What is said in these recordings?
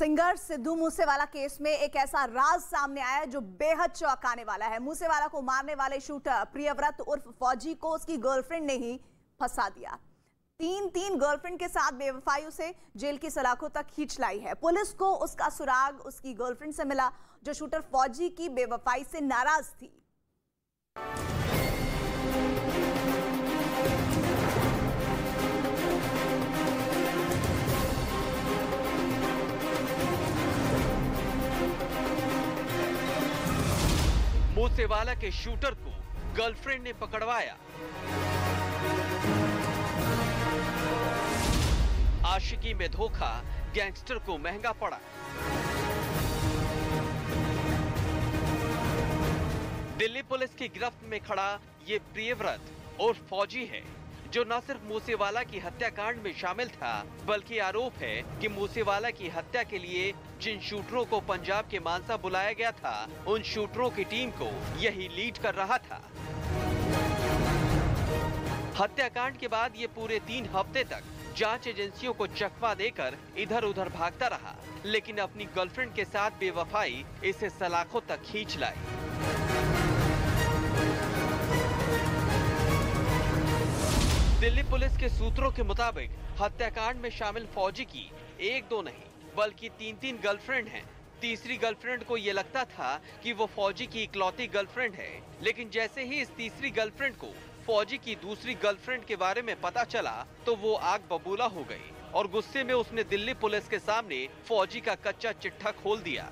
Singer Sidhu Moosewala case में एक ऐसा राज सामने आया जो बेहद चौंकाने वाला है। मूसेवाला को मारने वाले शूटर प्रियव्रत उर्फ़ फौजी को उसकी गर्लफ्रेंड ने ही फंसा दिया। तीन तीन गर्लफ्रेंड के साथ बेवफाई उसे जेल की सलाखों तक खींच लाई है। पुलिस को उसका सुराग उसकी गर्लफ्रेंड से मिला, जो शूटर फौजी की बेवफाई से नाराज़ थी। मूसेवाला के शूटर को गर्लफ्रेंड ने पकड़वाया। आशिकी में धोखा, गैंगस्टर को महँगा पड़ा। दिल्ली पुलिस की गिरफ्त में खड़ा ये प्रियव्रत और फौजी है। जो न सिर्फ़ मूसेवाला की हत्याकांड में शामिल था, बल्कि आरोप है कि मूसेवाला की हत्या के लिए जिन शूटरों को पंजाब के मानसा बुलाया गया था, उन शूटरों की टीम को यही लीड कर रहा था। हत्याकांड के बाद ये पूरे तीन हफ़्ते तक जाँच एजेंसियों को चकमा देकर इधर उधर भागता रहा, लेकिन अपनी गर्लफ्रेंड के साथ बेवफाई इसे सलाखों तक खींच लाई। दिल्ली पुलिस के सूत्रों के मुताबिक हत्याकांड में शामिल फौजी की एक दो नहीं, बल्कि तीन तीन गर्लफ्रेंड हैं। तीसरी गर्लफ्रेंड को ये लगता था कि वो फौजी की इकलौती गर्लफ्रेंड है, लेकिन जैसे ही इस तीसरी गर्लफ्रेंड को फौजी की दूसरी गर्लफ्रेंड के बारे में पता चला तो वो आग बबूला हो गई और गुस्से में उसने दिल्ली पुलिस के सामने फौजी का कच्चा चिट्ठा खोल दिया।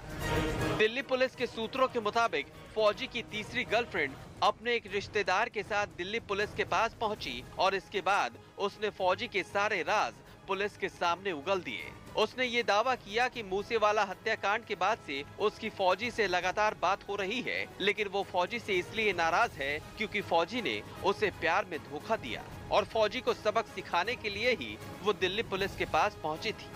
दिल्ली पुलिस के सूत्रों के मुताबिक, फौजी की तीसरी गर्लफ्रेंड अपने एक रिश्तेदार के साथ दिल्ली पुलिस के पास पहुँची और इसके बाद उसने फौजी के सारे राज पुलिस के सामने उगल दिए। उसने ये दावा किया कि मूसेवाला हत्याकांड के बाद से उसकी फौजी से लगातार बात हो रही है, लेकिन वो फौजी से इसलिए नाराज़ है क्योंकि फौजी ने उसे प्यार में धोखा दिया और फौजी को सबक सिखाने के लिए ही वो दिल्ली पुलिस के पास पहुँची थी।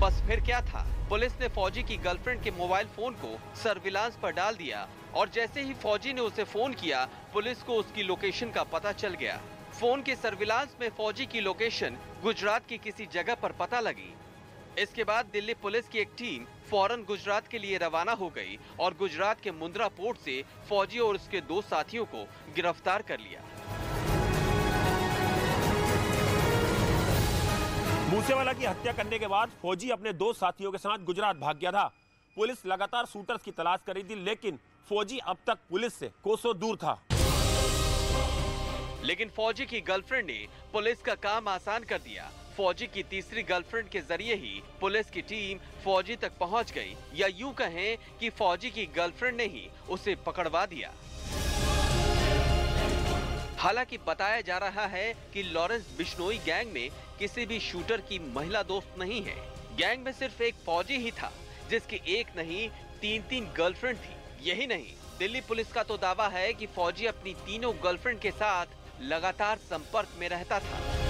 बस फिर क्या था? पुलिस ने फौजी की गर्लफ्रेंड के मोबाइल फ़ोन को सर्विलांस पर डाल दिया और जैसे ही फौजी ने उसे फ़ोन किया, पुलिस को उसकी लोकेशन का पता चल गया। फ़ोन के सर्विलांस में फौजी की लोकेशन गुजरात की किसी जगह पर पता लगी। इसके बाद दिल्ली पुलिस की एक टीम फ़ौरन गुजरात के लिए रवाना हो गई और गुजरात के मुंद्रा पोर्ट से फौजी और उसके दो साथियों को गिरफ़्तार कर लिया। मूसेवाला की हत्या करने के बाद फौजी अपने दो साथियों के साथ गुजरात भाग गया था। पुलिस लगातार शूटर्स की तलाश कर रही थी, लेकिन फौजी अब तक पुलिस से कोसों दूर था। लेकिन फौजी की गर्लफ्रेंड ने पुलिस का काम आसान कर दिया। फौजी की तीसरी गर्लफ्रेंड के ज़रिए ही पुलिस की टीम फौजी तक पहुँच गई, या यूँ कहें कि फौजी की गर्लफ्रेंड ने ही उसे पकड़वा दिया। हालाँकि बताया जा रहा है कि लॉरेंस बिश्नोई गैंग में किसी भी शूटर की महिला दोस्त नहीं है। गैंग में सिर्फ़ एक फौजी ही था, जिसकी एक नहीं तीन तीन गर्लफ्रेंड थी। यही नहीं, दिल्ली पुलिस का तो दावा है कि फौजी अपनी तीनों गर्लफ्रेंड के साथ लगातार संपर्क में रहता था।